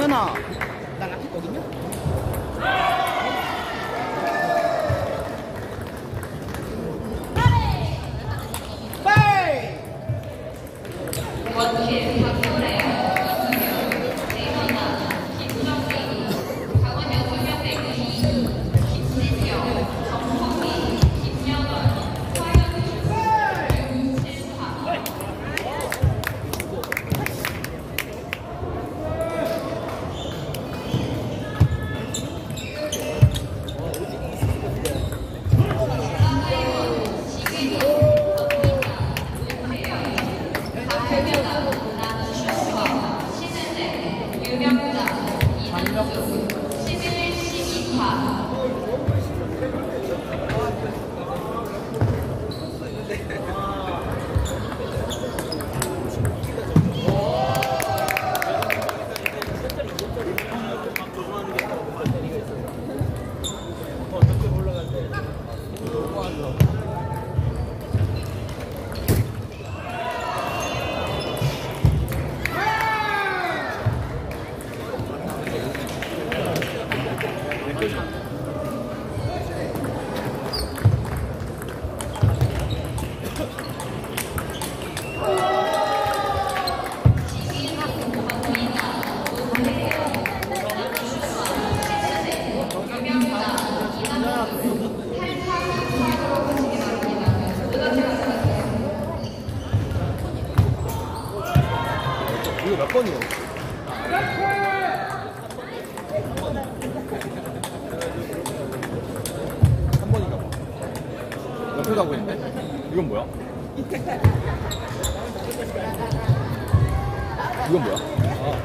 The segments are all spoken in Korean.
着呢？ 한 번인가 봐. 옆에 가고 있는데? 이건 뭐야? 이건 뭐야? 아.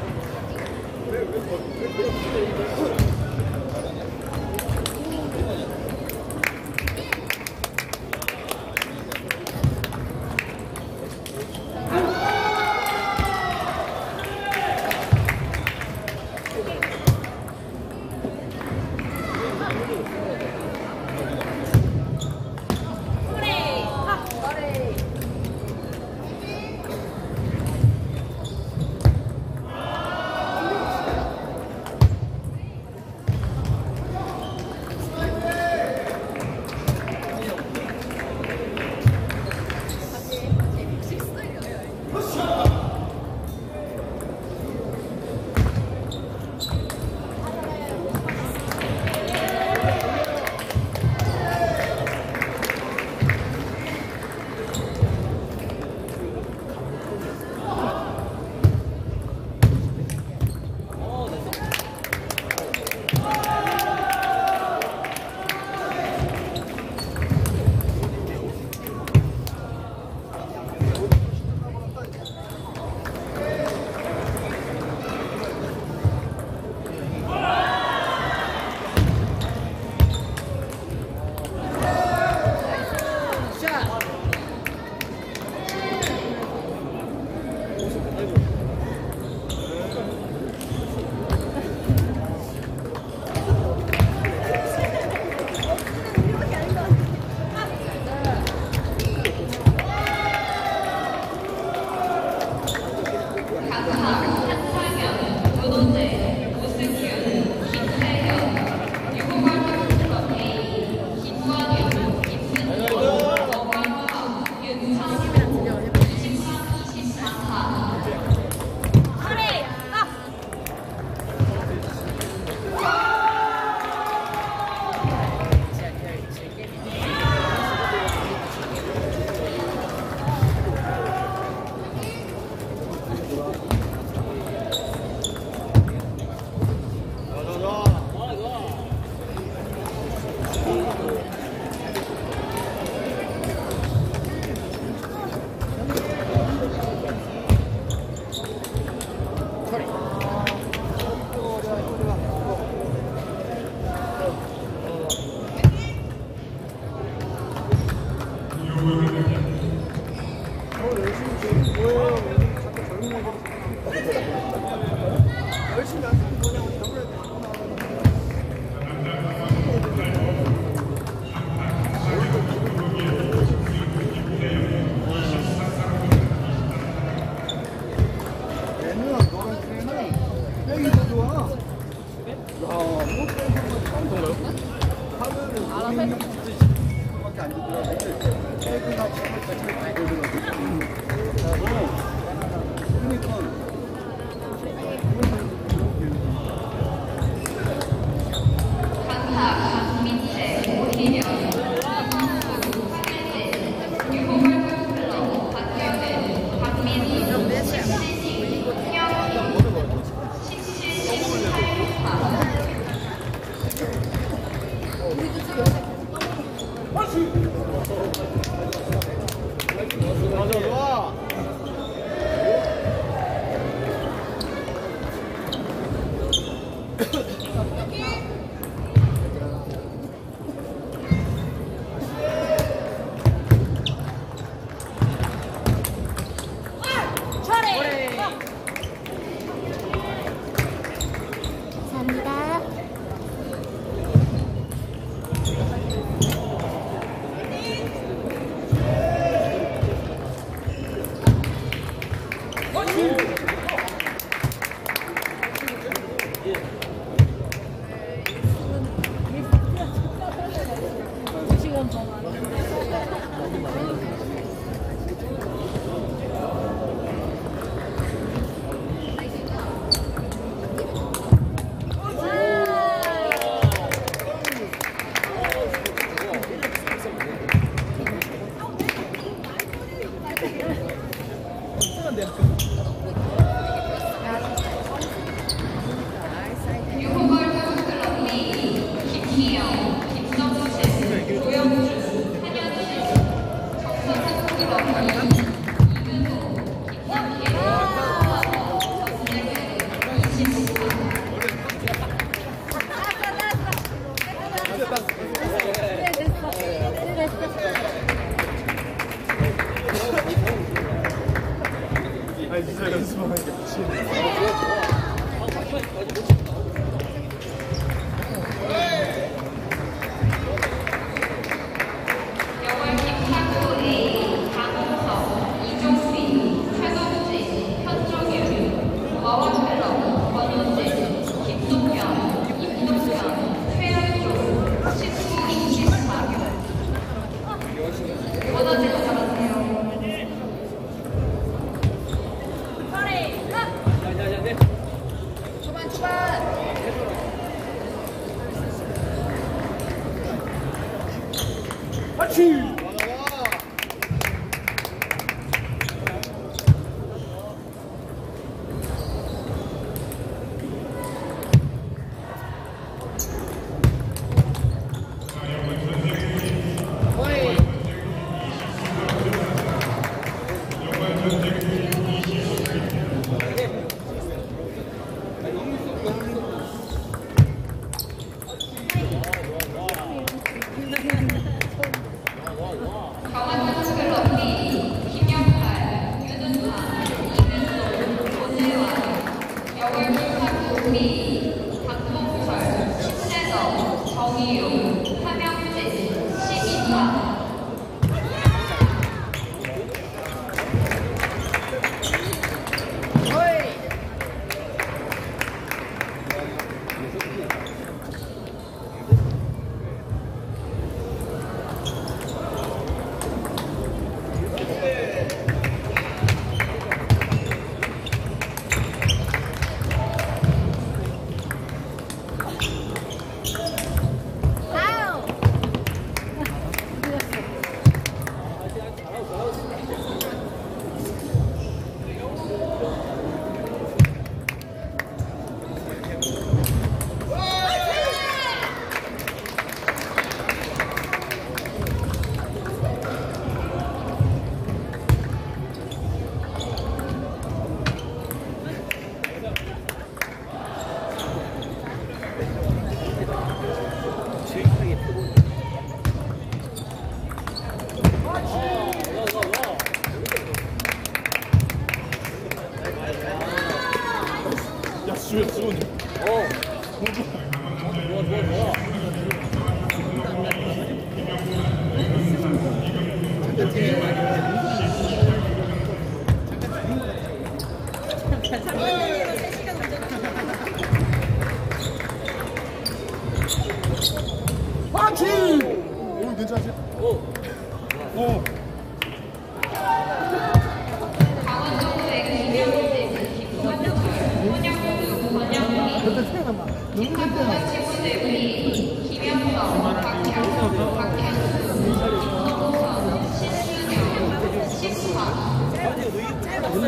이런것도있 어, 그거까 지,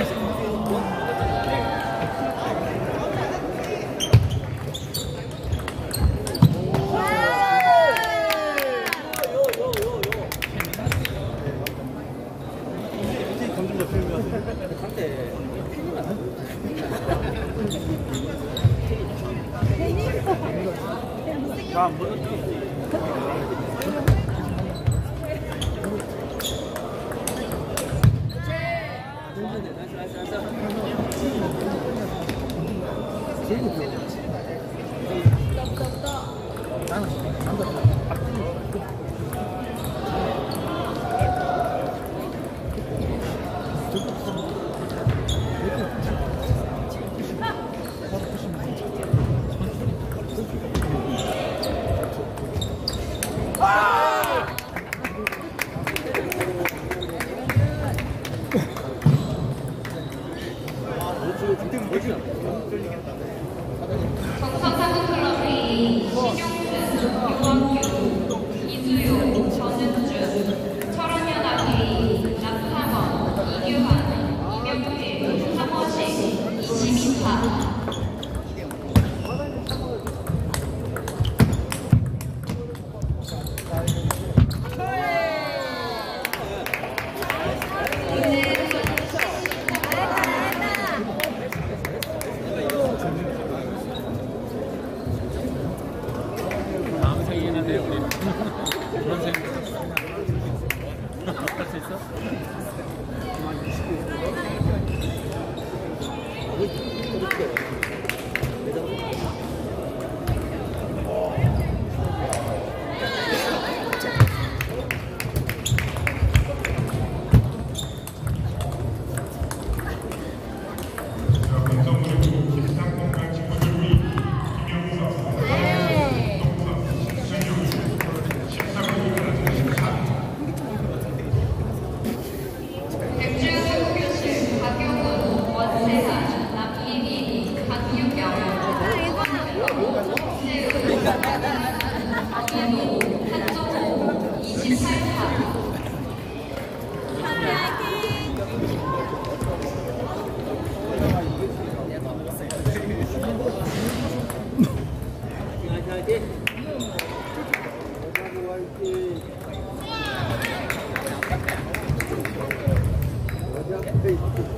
정상 Acabando. Facebook.